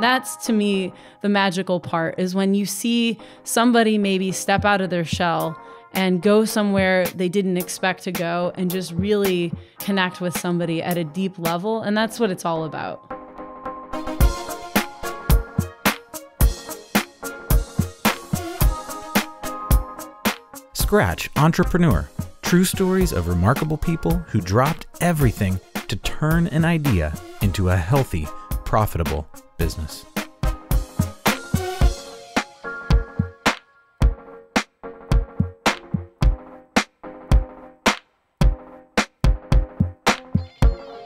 That's to me the magical part is when you see somebody maybe step out of their shell and go somewhere they didn't expect to go and just really connect with somebody at a deep level. And that's what it's all about. Scratch Entrepreneur True stories of remarkable people who dropped everything to turn an idea into a healthy, profitable business.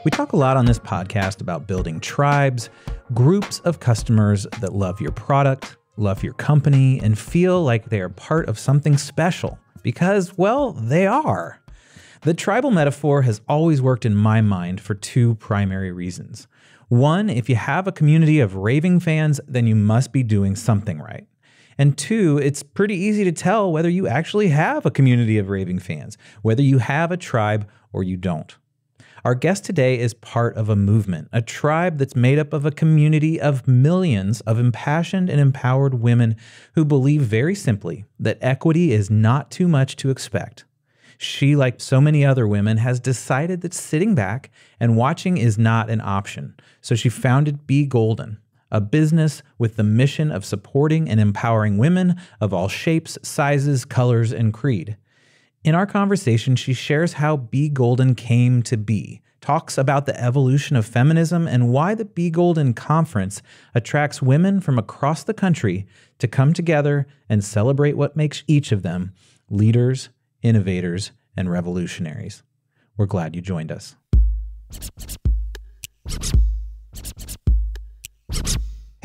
We talk a lot on this podcast about building tribes, groups of customers that love your product, love your company, and feel like they are part of something special because, well, they are. The tribal metaphor has always worked in my mind for two primary reasons. One, if you have a community of raving fans, then you must be doing something right. And two, it's pretty easy to tell whether you actually have a community of raving fans, whether you have a tribe or you don't. Our guest today is part of a movement, a tribe that's made up of a community of millions of impassioned and empowered women who believe very simply that equity is not too much to expect. She, like so many other women, has decided that sitting back and watching is not an option. So she founded Be Golden, a business with the mission of supporting and empowering women of all shapes, sizes, colors, and creed. In our conversation, she shares how Be Golden came to be, talks about the evolution of feminism, and why the Be Golden Conference attracts women from across the country to come together and celebrate what makes each of them leaders, innovators, and revolutionaries. We're glad you joined us.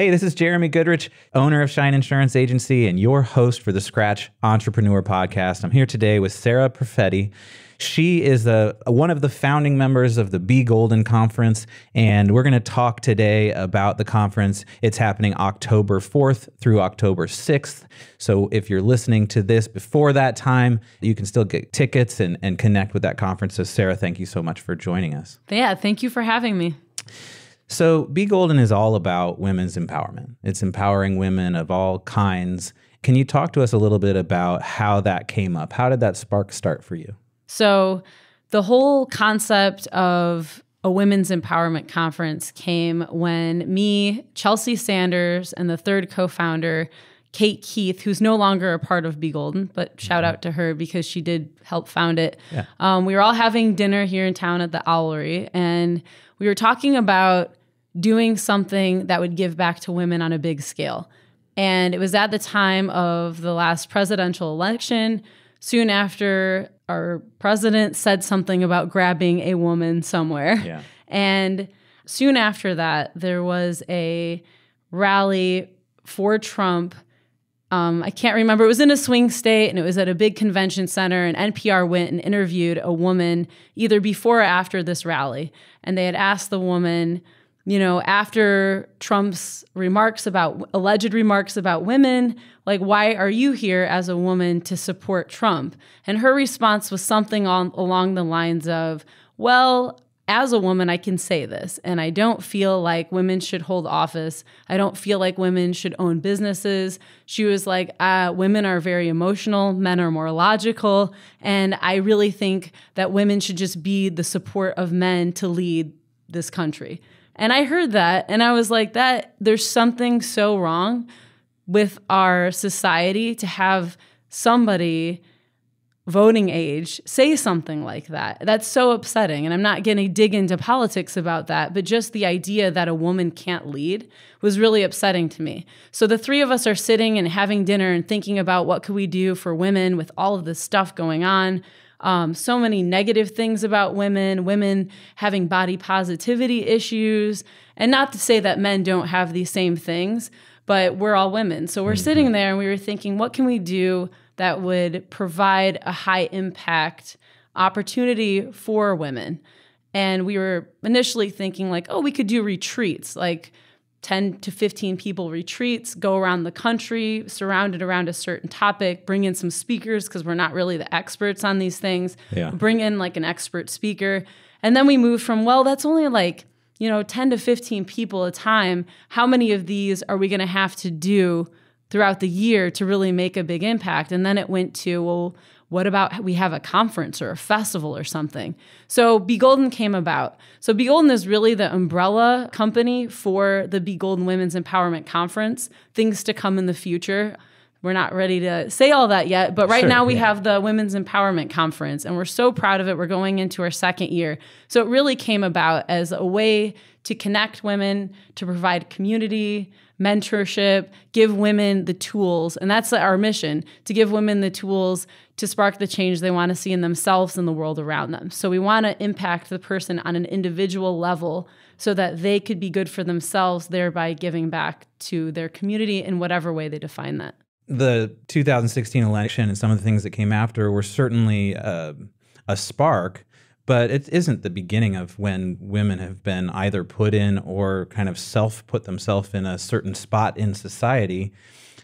Hey, this is Jeremy Goodrich, owner of Shine Insurance Agency and your host for the Scratch Entrepreneur Podcast. I'm here today with Sarah Perfetti. She is a, one of the founding members of the Be Golden Conference, and we're going to talk today about the conference. It's happening October 4th through October 6th. So if you're listening to this before that time, you can still get tickets and, and connect with that conference. So, Sarah, thank you so much for joining us. Yeah, thank you for having me. So, Be Golden is all about women's empowerment. It's empowering women of all kinds. Can you talk to us a little bit about how that came up? How did that spark start for you? So, the whole concept of a women's empowerment conference came when me, Chelsea Sanders, and the third co founder, Kate Keith, who's no longer a part of Be Golden, but shout out to her because she did help found it. Yeah. Um, we were all having dinner here in town at the Owlery, and we were talking about doing something that would give back to women on a big scale. And it was at the time of the last presidential election, soon after our president said something about grabbing a woman somewhere. Yeah. And soon after that, there was a rally for Trump. Um, I can't remember. It was in a swing state and it was at a big convention center. And NPR went and interviewed a woman either before or after this rally. And they had asked the woman, you know, after Trump's remarks about alleged remarks about women, like, why are you here as a woman to support Trump? And her response was something on, along the lines of, well, as a woman, I can say this, and I don't feel like women should hold office. I don't feel like women should own businesses. She was like, uh, women are very emotional, men are more logical, and I really think that women should just be the support of men to lead this country. And I heard that and I was like, that there's something so wrong with our society to have somebody voting age say something like that. That's so upsetting. And I'm not going to dig into politics about that, but just the idea that a woman can't lead was really upsetting to me. So the three of us are sitting and having dinner and thinking about what could we do for women with all of this stuff going on um, so many negative things about women, women having body positivity issues. And not to say that men don't have these same things, but we're all women. So we're mm-hmm. sitting there and we were thinking, what can we do that would provide a high impact opportunity for women? And we were initially thinking, like, oh, we could do retreats. Like, 10 to 15 people retreats, go around the country, surrounded around a certain topic, bring in some speakers because we're not really the experts on these things. Yeah. Bring in like an expert speaker. And then we move from, well, that's only like you know, 10 to 15 people a time, how many of these are we going to have to do throughout the year to really make a big impact? And then it went to, well, what about we have a conference or a festival or something? So Be Golden came about. So Be Golden is really the umbrella company for the Be Golden Women's Empowerment Conference. Things to come in the future. We're not ready to say all that yet, but right Sure, now we yeah. have the Women's Empowerment Conference, and we're so proud of it. We're going into our second year. So it really came about as a way to connect women, to provide community, mentorship, give women the tools. And that's our mission to give women the tools to spark the change they want to see in themselves and the world around them. So we want to impact the person on an individual level so that they could be good for themselves, thereby giving back to their community in whatever way they define that. the 2016 election and some of the things that came after were certainly uh, a spark, but it isn't the beginning of when women have been either put in or kind of self put themselves in a certain spot in society.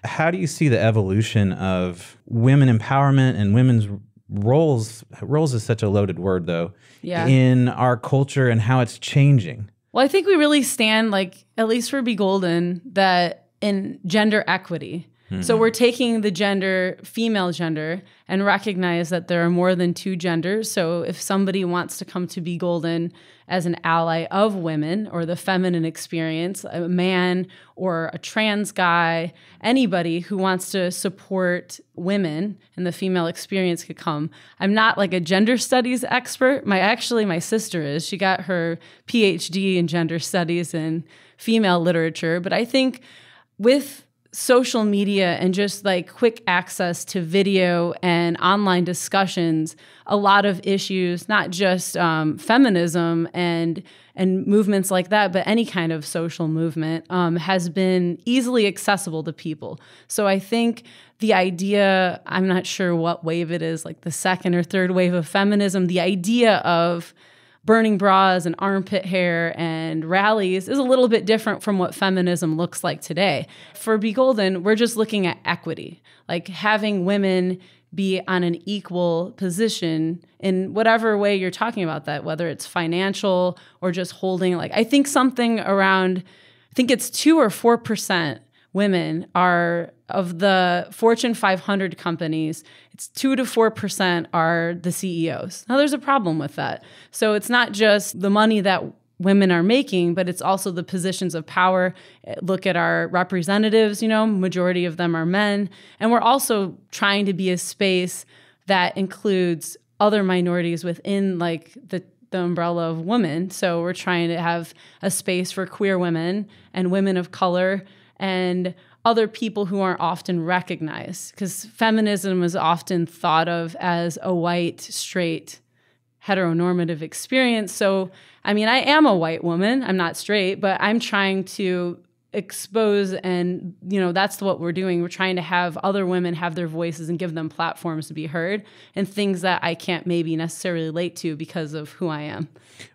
How do you see the evolution of women empowerment and women's roles? Roles is such a loaded word, though, Yeah. in our culture and how it's changing. Well, I think we really stand, like, at least for Be Golden, that in gender equity. So mm-hmm. we're taking the gender, female gender, and recognize that there are more than two genders. So if somebody wants to come to Be Golden as an ally of women or the feminine experience, a man or a trans guy, anybody who wants to support women and the female experience could come. I'm not like a gender studies expert. My actually my sister is. She got her PhD in gender studies and female literature, but I think with social media and just like quick access to video and online discussions, a lot of issues, not just um, feminism and and movements like that, but any kind of social movement um, has been easily accessible to people. So I think the idea, I'm not sure what wave it is, like the second or third wave of feminism, the idea of burning bras and armpit hair and rallies is a little bit different from what feminism looks like today. For Be Golden, we're just looking at equity, like having women be on an equal position in whatever way you're talking about that, whether it's financial or just holding. Like, I think something around, I think it's two or 4% women are of the Fortune 500 companies, it's 2 to 4% are the CEOs. Now there's a problem with that. So it's not just the money that women are making, but it's also the positions of power. Look at our representatives, you know, majority of them are men, and we're also trying to be a space that includes other minorities within like the the umbrella of women. So we're trying to have a space for queer women and women of color and other people who aren't often recognized because feminism is often thought of as a white, straight, heteronormative experience. So, I mean, I am a white woman, I'm not straight, but I'm trying to expose and you know that's what we're doing. We're trying to have other women have their voices and give them platforms to be heard and things that i can't maybe necessarily relate to because of who i am.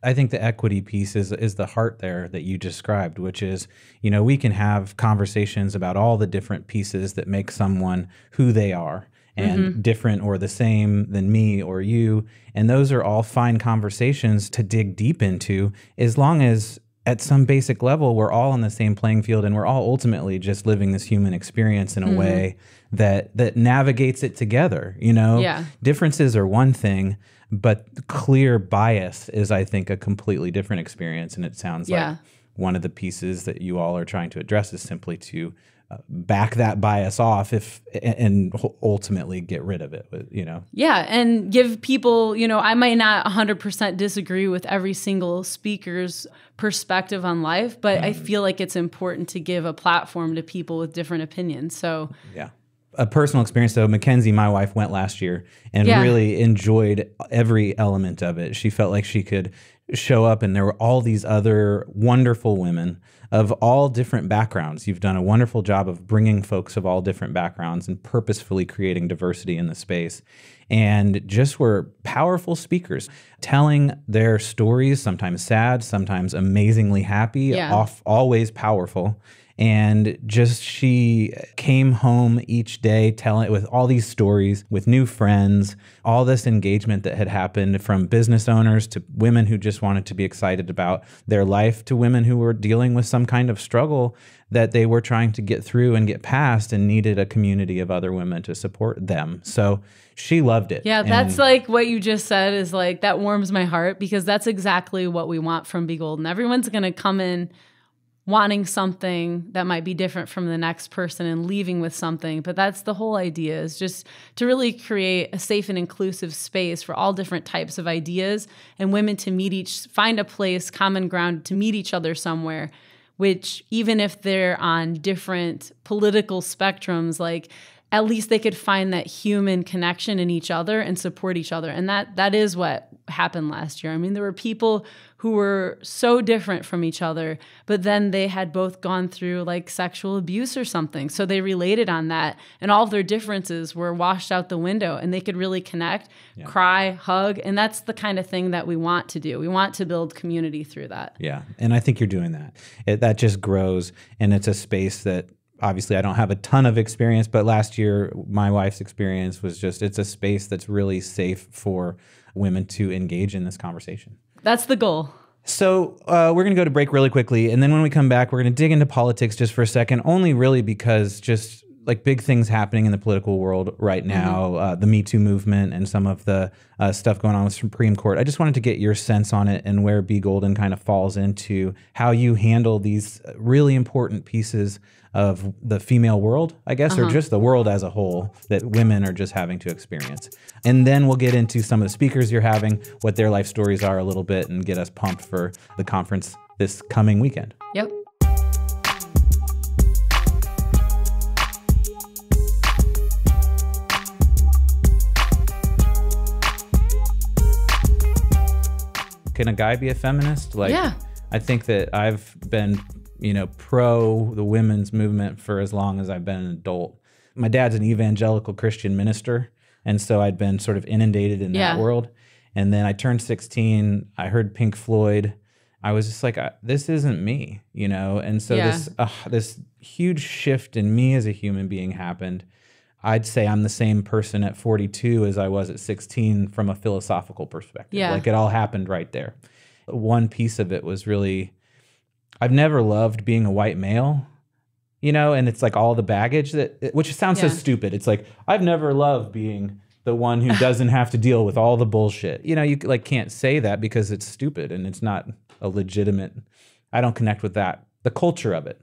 I think the equity piece is is the heart there that you described, which is, you know, we can have conversations about all the different pieces that make someone who they are and mm-hmm. different or the same than me or you, and those are all fine conversations to dig deep into as long as at some basic level we're all on the same playing field and we're all ultimately just living this human experience in a mm-hmm. way that that navigates it together, you know? Yeah. differences are one thing, but clear bias is, I think, a completely different experience. And it sounds Yeah. like one of the pieces that you all are trying to address is simply to back that bias off if and ultimately get rid of it. You know, Yeah, and give people, you know, I might not 100% disagree with every single speaker's perspective on life, but I mm-hmm. feel like it's important to give a platform to people with different opinions. So, yeah. A personal experience though, Mackenzie, my wife, went last year and Yeah. really enjoyed every element of it. She felt like she could show up, and there were all these other wonderful women of all different backgrounds. You've done a wonderful job of bringing folks of all different backgrounds and purposefully creating diversity in the space. And just were powerful speakers telling their stories, sometimes sad, sometimes amazingly happy, Yeah. off, always powerful and just she came home each day telling with all these stories with new friends all this engagement that had happened from business owners to women who just wanted to be excited about their life to women who were dealing with some kind of struggle that they were trying to get through and get past and needed a community of other women to support them so she loved it Yeah, And- that's like what you just said is like that warms my heart because that's exactly what we want from Be Golden. Everyone's going to come in wanting something that might be different from the next person and leaving with something, but that's the whole idea is just to really create a safe and inclusive space for all different types of ideas and women to meet each find a place, common ground to meet each other somewhere which even if they're on different political spectrums like at least they could find that human connection in each other and support each other. And that that is what happened last year. I mean there were people who were so different from each other but then they had both gone through like sexual abuse or something. So they related on that and all of their differences were washed out the window and they could really connect cry hug and that's the kind of thing that we want to do. We want to build community through that. Yeah, and I think you're doing that. It, that just grows, and it's a space that obviously I don't have a ton of experience, but last year my wife's experience was just it's a space that's really safe for women to engage in this conversation. that's the goal So uh, we're going to go to break really quickly, and then when we come back, we're going to dig into politics just for a second. Only really because just like big things happening in the political world right now, uh, the Me Too movement and some of the uh, stuff going on with Supreme Court. I just wanted to get your sense on it and where Be Golden kind of falls into how you handle these really important pieces of the female world, I guess, or uh-huh. just the world as a whole that women are just having to experience. And then we'll get into some of the speakers you're having, what their life stories are a little bit, and get us pumped for the conference this coming weekend. yep Can a guy be a feminist? Like, Yeah. I think that I've been, you know, pro the women's movement for as long as I've been an adult. My dad's an evangelical Christian minister, and so I'd been sort of inundated in Yeah. that world. And then I turned 16. I heard Pink Floyd. I was just like, this isn't me, you know. And so Yeah. this uh, this huge shift in me as a human being happened. I'd say I'm the same person at 42 as I was at 16 from a philosophical perspective. Yeah. Like it all happened right there. One piece of it was really, I've never loved being a white male, you know, and it's like all the baggage that, which sounds Yeah. so stupid. It's like, I've never loved being the one who doesn't have to deal with all the bullshit. You know, you like can't say that because it's stupid and it's not a legitimate, I don't connect with that, the culture of it.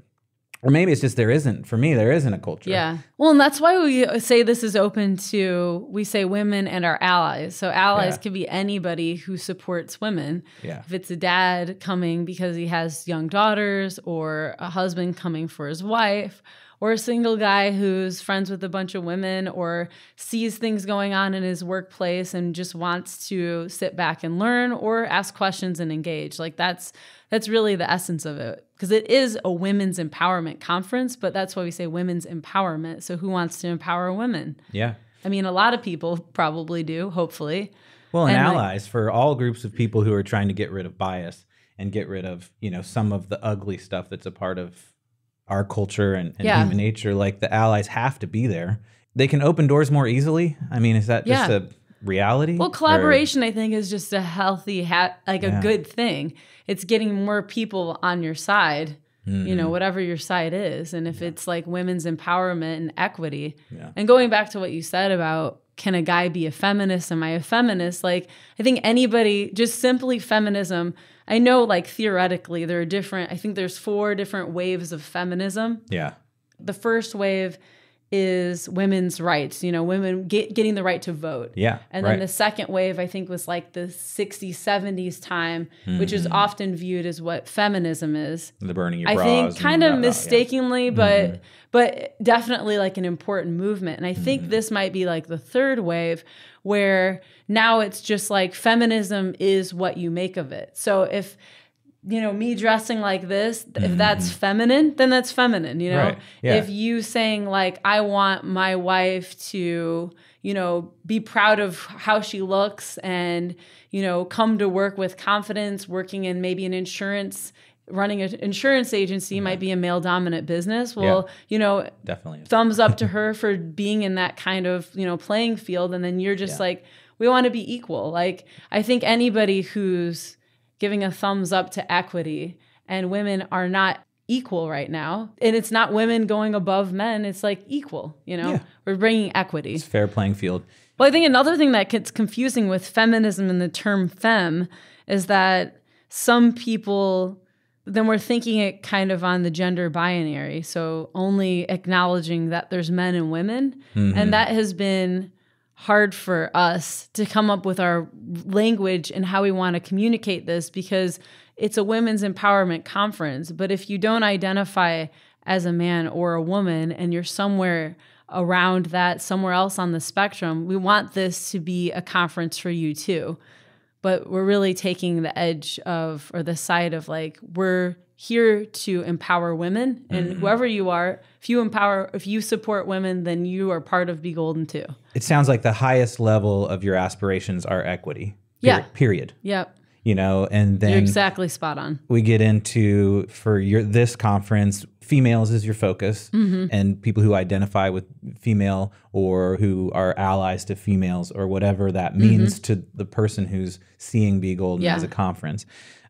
Or maybe it's just there isn't, for me, there isn't a culture. Yeah. Well, and that's why we say this is open to, we say women and our allies. So allies Yeah. can be anybody who supports women. Yeah. If it's a dad coming because he has young daughters, or a husband coming for his wife, or a single guy who's friends with a bunch of women, or sees things going on in his workplace and just wants to sit back and learn or ask questions and engage. Like that's that's really the essence of it because it is a women's empowerment conference, but that's why we say women's empowerment. So who wants to empower women? Yeah. I mean, a lot of people probably do, hopefully. Well, and, And, like- allies for all groups of people who are trying to get rid of bias and get rid of, you know, some of the ugly stuff that's a part of our culture and, and Yeah. human nature. Like the allies have to be there. They can open doors more easily. I mean, is that just a reality? Well, Or- collaboration, I think, is just a healthy, ha- like Yeah. a good thing. It's getting more people on your side, you Mm-hmm. know, whatever your side is. And if it's like women's empowerment and equity, Yeah. and going back to what you said about can a guy be a feminist? Am I a feminist? Like, I think anybody, just simply feminism, I know, like, theoretically, there are different, I think there's four different waves of feminism Yeah. the first wave is women's rights you know women get, getting the right to vote Yeah. and right. then the second wave i think was like the 60s 70s time which Mm-hmm. is often viewed as what feminism is the burning your i bras. think kind of blah, yeah. mistakenly but Mm-hmm. but definitely like an important movement and i think Mm-hmm. this might be like the third wave where now it's just like feminism is what you make of it so if you know me dressing like this if that's feminine then that's feminine you know Mm-hmm. Right. Yeah. if you saying like i want my wife to you know be proud of how she looks and you know come to work with confidence working in maybe an insurance running an insurance agency might be a male dominant business. Well, you know, Definitely. thumbs up to her for being in that kind of you know playing field and then you're just Yeah. like we want to be equal like i think anybody who's giving a thumbs up to equity and women are not equal right now and it's not women going above men it's like equal you know Yeah. we're bringing equity It's fair playing field. well, I think another thing that gets confusing with feminism and the term fem is that some people then we're thinking it kind of on the gender binary. So only acknowledging that there's men and women. And mm-hmm. that has been hard for us to come up with our language and how we want to communicate this because it's a women's empowerment conference. But if you don't identify as a man or a woman and you're somewhere around that, somewhere else on the spectrum, we want this to be a conference for you too. But we're really taking the edge of or the side of like, we're here to empower women and whoever you are if you empower if you support women then you are part of be golden too It sounds like the highest level of your aspirations are equity. Yeah. Peri- Period. yep You know, and you're then exactly spot on we get into for your this conference females is your focus Mm-hmm. and people who identify with female or who are allies to females or whatever that means to the person who's seeing be golden Mm-hmm. Yeah. as a conference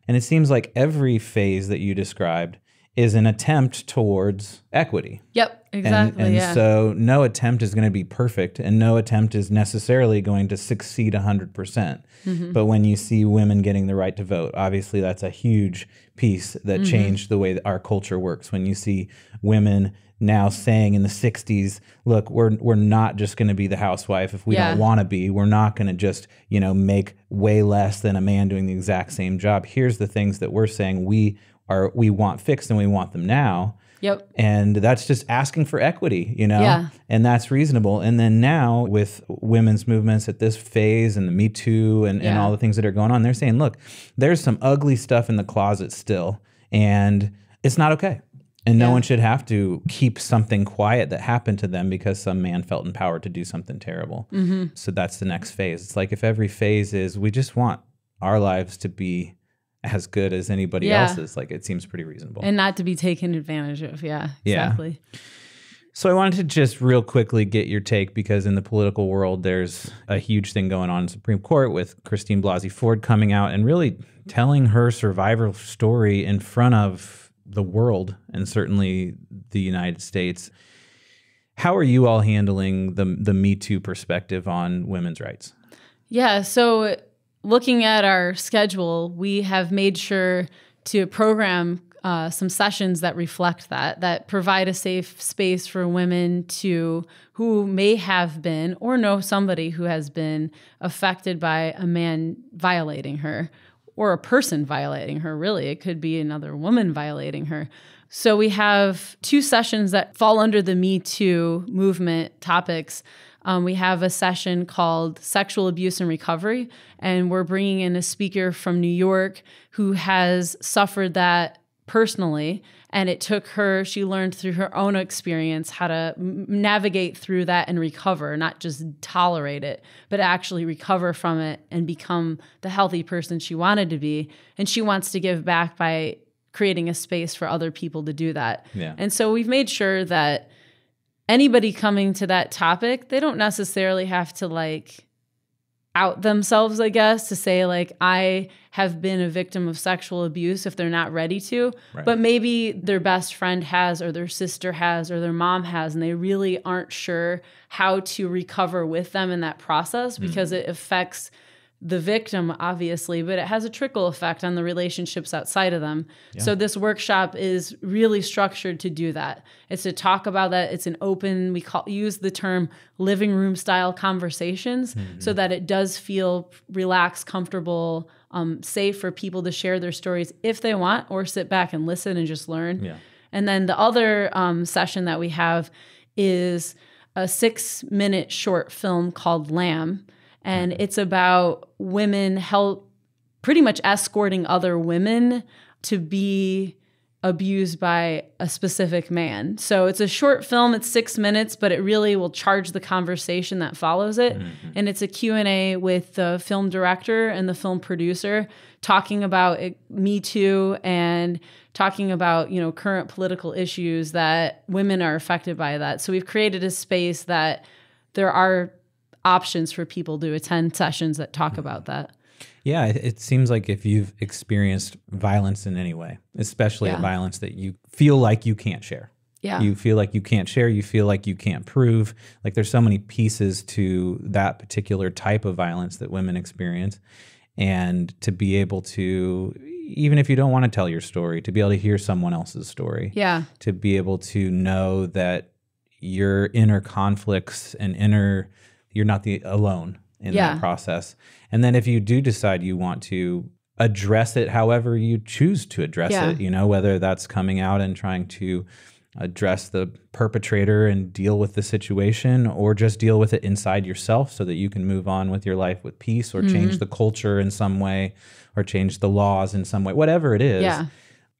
and it seems like every phase that you described is an attempt towards equity yep and, exactly and yeah so no attempt is going to be perfect and no attempt is necessarily going to succeed 100%. percent Mm-hmm. But when you see women getting the right to vote, obviously that's a huge piece that Mm-hmm. changed the way that our culture works. When you see women now saying in the 60s, look, we're we're not just going to be the housewife if we Yeah. don't want to be. We're not going to just, you know, make way less than a man doing the exact same job. Here's the things that we're saying we are we want fixed and we want them now yep and that's just asking for equity you know Yeah. and that's reasonable and then now with women's movements at this phase and the me too and, and all the things that are going on they're saying look there's some ugly stuff in the closet still and it's not okay and no Yeah. one should have to keep something quiet that happened to them because some man felt empowered to do something terrible Mm-hmm. so that's the next phase it's like if every phase is we just want our lives to be as good as anybody Yeah. else's like it seems pretty reasonable and not to be taken advantage of yeah Yeah. exactly So I wanted to just real quickly get your take because in the political world, there's a huge thing going on in Supreme Court with Christine Blasey Ford coming out and really telling her survival story in front of the world and certainly the United States. How are you all handling the the Me Too perspective on women's rights? Yeah. So, looking at our schedule, we have made sure to program uh, some sessions that reflect that, that provide a safe space for women to who may have been or know somebody who has been affected by a man violating her or a person violating her. Really, it could be another woman violating her. So we have two sessions that fall under the Me Too movement topics. Um, we have a session called Sexual Abuse and Recovery, and we're bringing in a speaker from New York who has suffered that personally. And it took her, she learned through her own experience how to m- navigate through that and recover, not just tolerate it, but actually recover from it and become the healthy person she wanted to be. And she wants to give back by creating a space for other people to do that. Yeah. And so we've made sure that anybody coming to that topic, they don't necessarily have to like out themselves, I guess, to say like I have been a victim of sexual abuse if they're not ready to. Right. But maybe their best friend has or their sister has or their mom has and they really aren't sure how to recover with them in that process because mm-hmm. it affects the victim obviously but it has a trickle effect on the relationships outside of them. So this workshop is really structured to do that. It's to talk about that. It's an open we call use the term living room style conversations so that it does feel relaxed comfortable um, safe for people to share their stories if they want or sit back and listen and just learn. Yeah. and then the other um, session that we have is a six minute short film called Lamb. And it's about women help pretty much escorting other women to be abused by a specific man. So it's a short film, it's 6 minutes, but it really will charge the conversation that follows it. Mm-hmm. And it's a Q&A with the film director and the film producer talking about it, Me Too and talking about, you know, current political issues that women are affected by that. So we've created a space that there are options for people to attend sessions that talk about that. Yeah, it seems like if you've experienced violence in any way, especially yeah. violence that you feel like you can't share. Yeah. You feel like you can't share, you feel like you can't prove. Like there's so many pieces to that particular type of violence that women experience. And to be able to, even if you don't want to tell your story, to be able to hear someone else's story. Yeah. To be able to know that your inner conflicts and inner, you're not the alone in yeah. that process. And then if you do decide you want to address it however you choose to address yeah. it, you know, whether that's coming out and trying to address the perpetrator and deal with the situation or just deal with it inside yourself so that you can move on with your life with peace or mm-hmm. change the culture in some way or change the laws in some way, whatever it is. Yeah.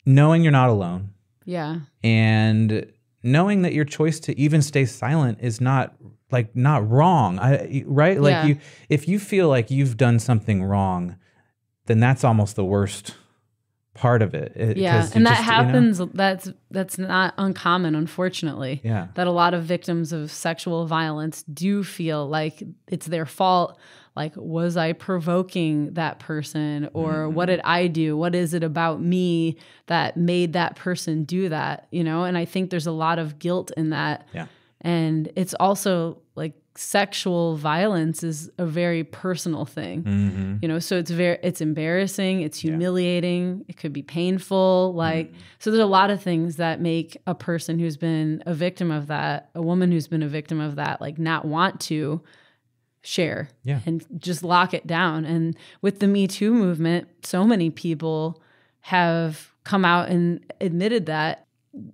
Knowing you're not alone. Yeah. And knowing that your choice to even stay silent is not like not wrong. I, right? Like yeah. you if you feel like you've done something wrong then that's almost the worst part of it, it yeah and that just, happens you know? that's that's not uncommon unfortunately yeah. that a lot of victims of sexual violence do feel like it's their fault. Like was i provoking that person or mm-hmm. what did i do? What is it about me that made that person do that? You know and i think there's a lot of guilt in that. Yeah and it's also like sexual violence is a very personal thing mm-hmm. you know so it's very it's embarrassing it's humiliating yeah. it could be painful like mm-hmm. so there's a lot of things that make a person who's been a victim of that a woman who's been a victim of that like not want to share yeah. and just lock it down and with the me too movement so many people have come out and admitted that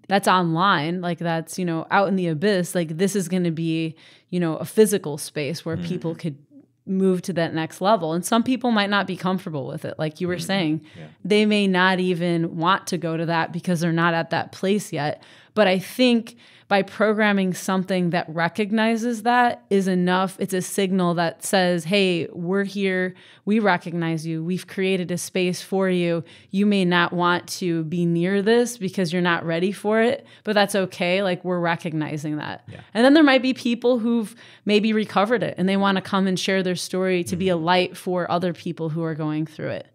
that's online like that's you know out in the abyss like this is going to be you know a physical space where mm. people could move to that next level and some people might not be comfortable with it like you were mm. saying yeah. they may not even want to go to that because they're not at that place yet but i think by programming something that recognizes that is enough. It's a signal that says, hey, we're here. We recognize you. We've created a space for you. You may not want to be near this because you're not ready for it, but that's okay. Like we're recognizing that. Yeah. And then there might be people who've maybe recovered it and they want to come and share their story to mm-hmm. be a light for other people who are going through it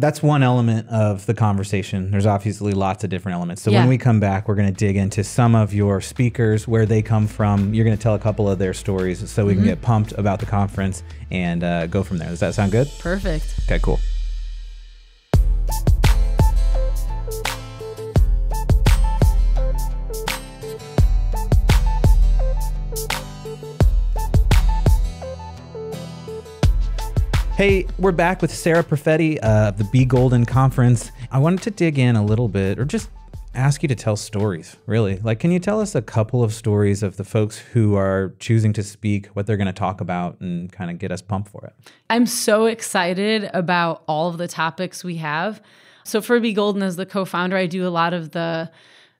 that's one element of the conversation. There's obviously lots of different elements. So yeah. when we come back, we're going to dig into some of your speakers, where they come from. You're going to tell a couple of their stories so we mm-hmm. can get pumped about the conference and uh, go from there. Does that sound good? Perfect. Okay, cool. Hey, we're back with Sarah Perfetti uh, of the Be Golden Conference. I wanted to dig in a little bit, or just ask you to tell stories, really. Like, can you tell us a couple of stories of the folks who are choosing to speak, what they're going to talk about, and kind of get us pumped for it? I'm so excited about all of the topics we have. So, for Be Golden, as the co founder, I do a lot of the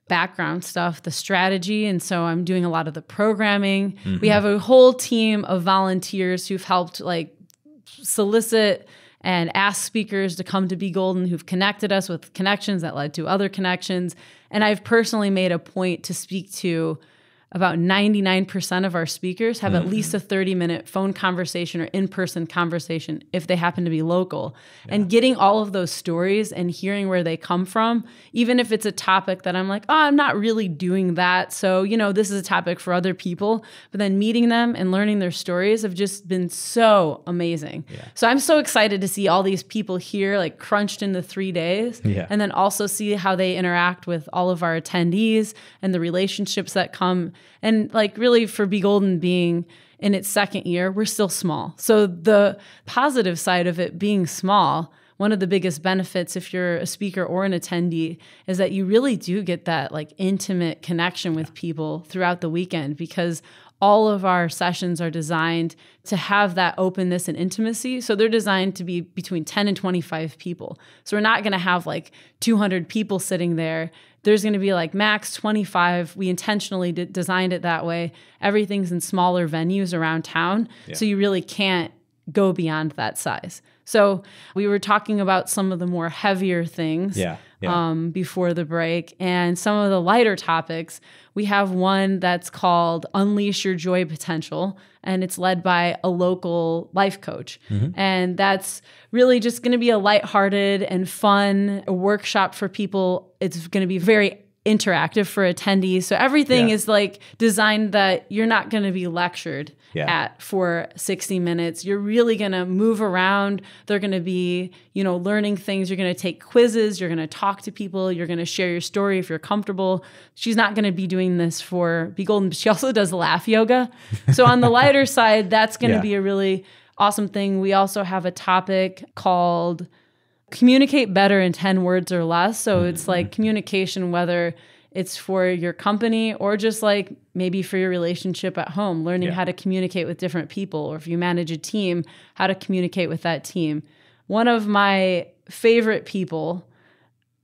background stuff, the strategy. And so I'm doing a lot of the programming. Mm-hmm. We have a whole team of volunteers who've helped like solicit and ask speakers to come to Be Golden who've connected us with connections that led to other connections. And I've personally made a point to speak to about 99% of our speakers have mm-hmm. at least a 30 minute phone conversation or in person conversation if they happen to be local. Yeah. And getting all of those stories and hearing where they come from, even if it's a topic that I'm like, oh, I'm not really doing that. So, you know, this is a topic for other people. But then meeting them and learning their stories have just been so amazing. Yeah. So I'm so excited to see all these people here, like crunched into three days. Yeah. And then also see how they interact with all of our attendees and the relationships that come and like really for Be Golden being in its second year, we're still small. So the positive side of it being small, one of the biggest benefits if you're a speaker or an attendee is that you really do get that like intimate connection with people throughout the weekend because all of our sessions are designed to have that openness and intimacy. So they're designed to be between 10 and 25 people. So we're not going to have like 200 people sitting there. There's going to be like max 25. We intentionally d- designed it that way. Everything's in smaller venues around town. Yeah. So you really can't go beyond that size. So we were talking about some of the more heavier things yeah, yeah. Um, before the break and some of the lighter topics. We have one that's called Unleash Your Joy Potential, and it's led by a local life coach. Mm-hmm. And that's really just going to be a lighthearted and fun workshop for people. It's going to be very interactive for attendees. So everything yeah. is like designed that you're not going to be lectured yeah. at for 60 minutes. You're really going to move around. They're going to be, you know, learning things. You're going to take quizzes. You're going to talk to people. You're going to share your story if you're comfortable. She's not going to be doing this for Be Golden. She also does laugh yoga. So on the lighter side, that's going to yeah. be a really awesome thing. We also have a topic called communicate better in 10 words or less. So it's like mm-hmm. communication, whether it's for your company or just like maybe for your relationship at home, learning yeah. how to communicate with different people, or if you manage a team, how to communicate with that team. One of my favorite people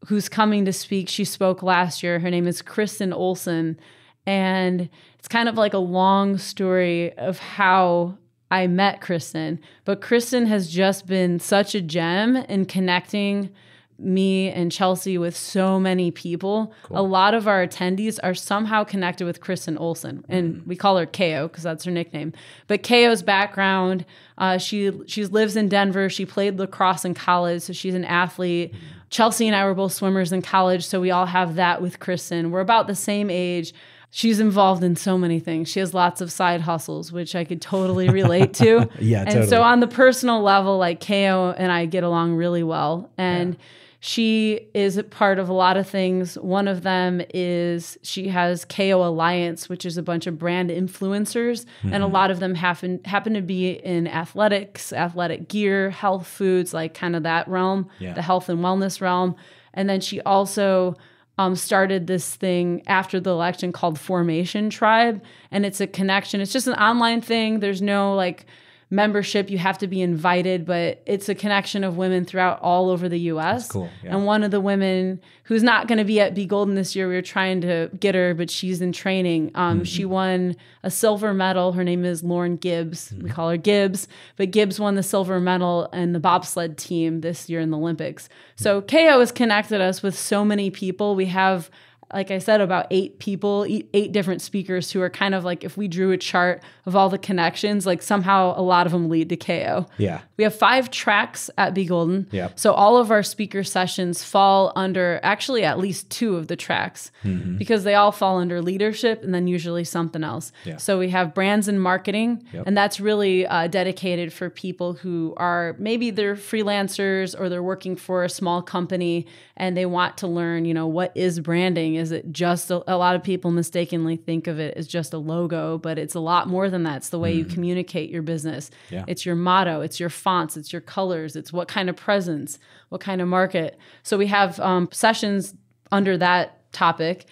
who's coming to speak, she spoke last year. Her name is Kristen Olson. And it's kind of like a long story of how I met Kristen, but Kristen has just been such a gem in connecting me and Chelsea with so many people. Cool. A lot of our attendees are somehow connected with Kristen Olson, and mm-hmm. we call her KO because that's her nickname. But KO's background, uh, she she lives in Denver. She played lacrosse in college, so she's an athlete. Mm-hmm. Chelsea and I were both swimmers in college, so we all have that with Kristen. We're about the same age she's involved in so many things. She has lots of side hustles, which I could totally relate to. yeah, and totally. so on the personal level, like KO and I get along really well, and. Yeah. She is part of a lot of things. One of them is she has KO Alliance, which is a bunch of brand influencers, mm-hmm. and a mm-hmm. lot of them happen happen to be in athletics, athletic gear, health foods, like kind of that realm, yeah. the health and wellness realm. And then she also um, started this thing after the election called Formation Tribe. And it's a connection, it's just an online thing. There's no like membership. You have to be invited, but it's a connection of women throughout all over the US. Cool. Yeah. And one of the women who's not going to be at Be Golden this year, we were trying to get her, but she's in training. Um, mm-hmm. She won a silver medal. Her name is Lauren Gibbs. Mm-hmm. We call her Gibbs, but Gibbs won the silver medal in the bobsled team this year in the Olympics. So KO has connected us with so many people. We have like I said, about eight people, eight different speakers who are kind of like if we drew a chart of all the connections, like somehow a lot of them lead to KO. Yeah. We have five tracks at Be Golden. Yeah. So all of our speaker sessions fall under actually at least two of the tracks mm-hmm. because they all fall under leadership and then usually something else. Yeah. So we have brands and marketing, yep. and that's really uh, dedicated for people who are maybe they're freelancers or they're working for a small company and they want to learn, you know, what is branding? Is it just a, a, lot of people mistakenly think of it as just a logo, but it's a lot more than that. It's the way mm. you communicate your business. Yeah. It's your motto, it's your fonts, it's your colors, it's what kind of presence, what kind of market. So we have um, sessions under that topic.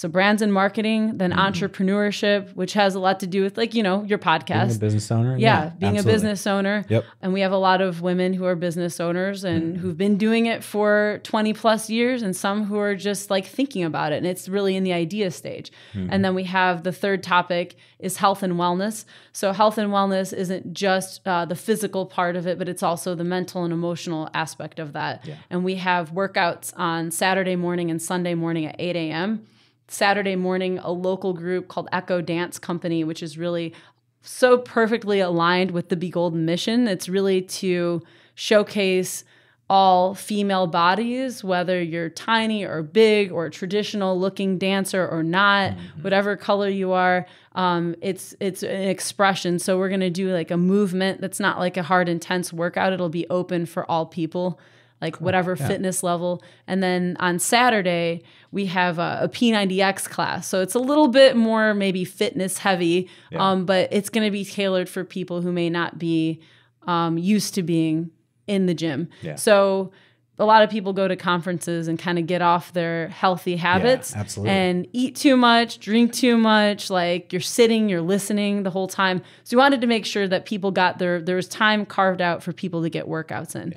So brands and marketing, then mm-hmm. entrepreneurship, which has a lot to do with like, you know, your podcast. Being a business owner. Yeah, yeah being absolutely. a business owner. Yep. And we have a lot of women who are business owners and mm-hmm. who've been doing it for 20 plus years and some who are just like thinking about it. And it's really in the idea stage. Mm-hmm. And then we have the third topic is health and wellness. So health and wellness isn't just uh, the physical part of it, but it's also the mental and emotional aspect of that. Yeah. And we have workouts on Saturday morning and Sunday morning at 8 a.m. Saturday morning a local group called Echo Dance Company, which is really so perfectly aligned with the Be Golden mission. It's really to showcase all female bodies, whether you're tiny or big or traditional looking dancer or not, mm-hmm. whatever color you are. Um, it's it's an expression. So we're gonna do like a movement that's not like a hard intense workout. It'll be open for all people like cool. whatever yeah. fitness level. And then on Saturday, we have a a P90X class. So it's a little bit more maybe fitness heavy, yeah. um, but it's going to be tailored for people who may not be um, used to being in the gym. Yeah. So a lot of people go to conferences and kind of get off their healthy habits absolutely. and eat too much, drink too much, like you're sitting, you're listening the whole time. So we wanted to make sure that people got their there was time carved out for people to get workouts in.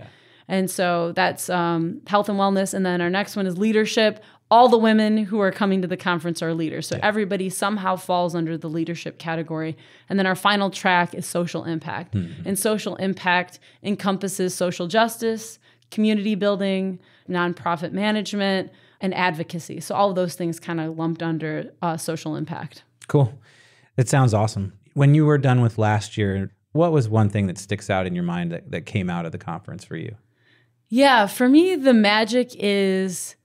And so that's um, health and wellness. And then our next one is leadership. All the women who are coming to the conference are leaders. So everybody somehow falls under the leadership category. And then our final track is social impact. And social impact encompasses social justice, community building, nonprofit management, and advocacy. So all of those things kind of lumped under uh, social impact. Cool. It sounds awesome. When you were done with last year, what was one thing that sticks out in your mind that, that came out of the conference for you? Yeah, for me, the magic is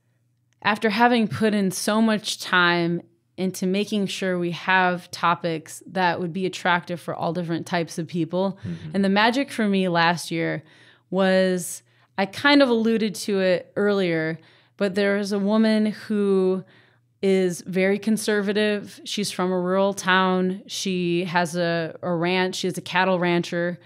after having put in so much time into making sure we have topics that would be attractive for all different types of people. Mm-hmm. And the magic for me last year was I kind of alluded to it earlier, but there was a woman who is very conservative. She's from a rural town. She has a, a ranch. She's a cattle rancher.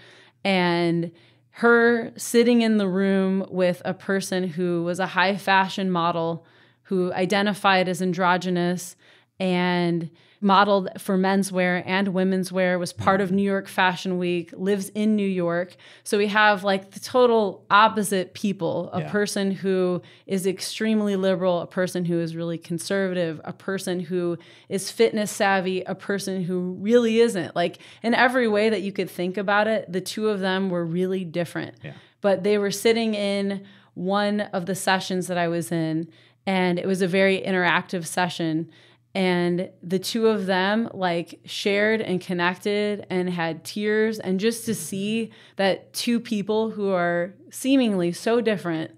And her sitting in the room with a person who was a high fashion model who identified as androgynous and modeled for menswear and women's wear was part of mm-hmm. New York Fashion Week, lives in New York. So we have like the total opposite people, a Yeah. person who is extremely liberal, a person who is really conservative, a person who is fitness savvy, a person who really isn't. Like in every way that you could think about it, the two of them were really different. Yeah. But they were sitting in one of the sessions that I was in, and it was a very interactive session and the two of them like shared and connected and had tears. And just to mm-hmm. see that two people who are seemingly so different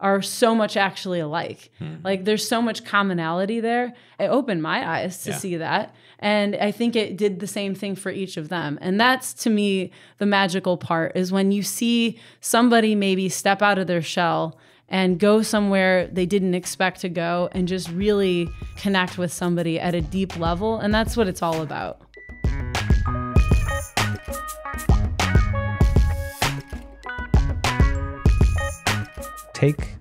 are so much actually alike. Mm-hmm. Like there's so much commonality there. It opened my eyes to Yeah. see that. And i think it did the same thing for each of them. And that's to me the magical part is when you see somebody maybe step out of their shell and go somewhere they didn't expect to go and just really connect with somebody at a deep level. And that's what it's all about. Take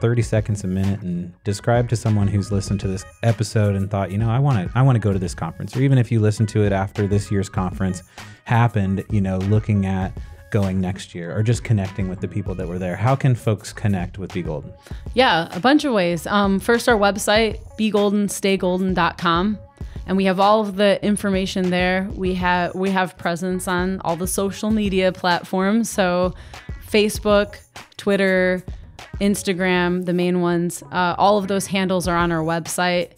30 seconds a minute and describe to someone who's listened to this episode and thought, you know, I want to I want to go to this conference or even if you listen to it after this year's conference happened, you know, looking at going next year or just connecting with the people that were there. How can folks connect with Be Golden? Yeah, a bunch of ways. Um, first, our website, begoldenstaygolden.com. And we have all of the information there. We have we have presence on all the social media platforms. So Facebook, Twitter, Instagram, the main ones. Uh, all of those handles are on our website.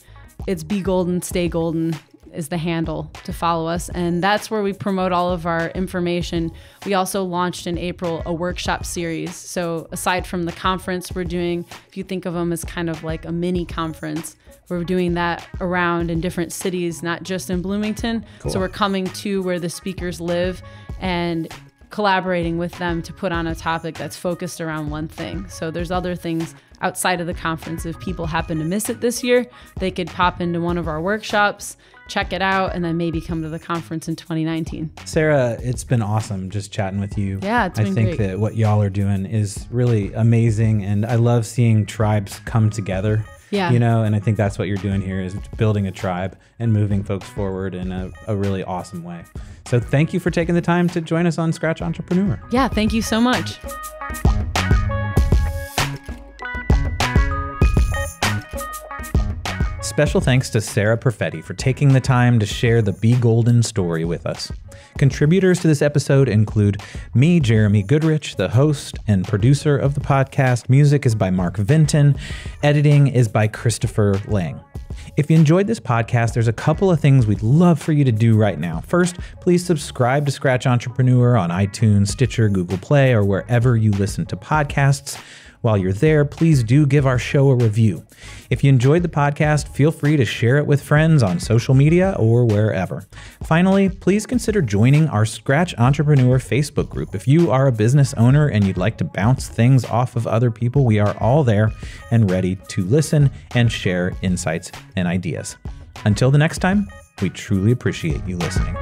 It's Be Golden, Stay Golden is the handle to follow us. And that's where we promote all of our information. We also launched in April a workshop series. So, aside from the conference, we're doing, if you think of them as kind of like a mini conference, we're doing that around in different cities, not just in Bloomington. So, we're coming to where the speakers live and collaborating with them to put on a topic that's focused around one thing. So there's other things outside of the conference. If people happen to miss it this year, they could pop into one of our workshops, check it out, and then maybe come to the conference in 2019. Sarah, it's been awesome just chatting with you. Yeah, it's I been think great. that what y'all are doing is really amazing and I love seeing tribes come together. Yeah. You know, and I think that's what you're doing here is building a tribe and moving folks forward in a, a really awesome way. So thank you for taking the time to join us on Scratch Entrepreneur. Yeah, thank you so much. Special thanks to Sarah Perfetti for taking the time to share the Be Golden story with us. Contributors to this episode include me, Jeremy Goodrich, the host and producer of the podcast. Music is by Mark Vinton. Editing is by Christopher Lang. If you enjoyed this podcast, there's a couple of things we'd love for you to do right now. First, please subscribe to Scratch Entrepreneur on iTunes, Stitcher, Google Play, or wherever you listen to podcasts. While you're there, please do give our show a review. If you enjoyed the podcast, feel free to share it with friends on social media or wherever. Finally, please consider joining our Scratch Entrepreneur Facebook group. If you are a business owner and you'd like to bounce things off of other people, we are all there and ready to listen and share insights and ideas. Until the next time, we truly appreciate you listening.